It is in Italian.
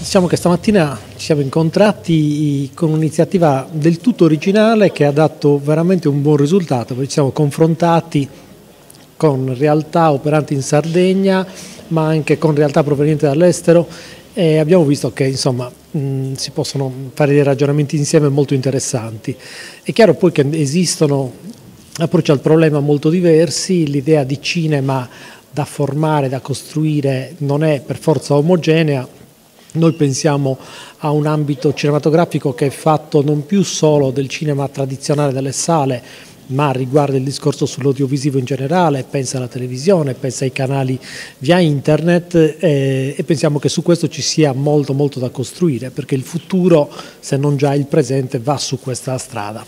Diciamo che stamattina ci siamo incontrati con un'iniziativa del tutto originale che ha dato veramente un buon risultato, perché ci siamo confrontati con realtà operanti in Sardegna, ma anche con realtà provenienti dall'estero e abbiamo visto che insomma mh, si possono fare dei ragionamenti insieme molto interessanti. È chiaro poi che esistono approcci al problema molto diversi, l'idea di cinema da formare, da costruire non è per forza omogenea, noi pensiamo a un ambito cinematografico che è fatto non più solo del cinema tradizionale delle sale, ma riguarda il discorso sull'audiovisivo in generale, pensa alla televisione, pensa ai canali via internet eh, e pensiamo che su questo ci sia molto molto da costruire perché il futuro, se non già il presente, va su questa strada.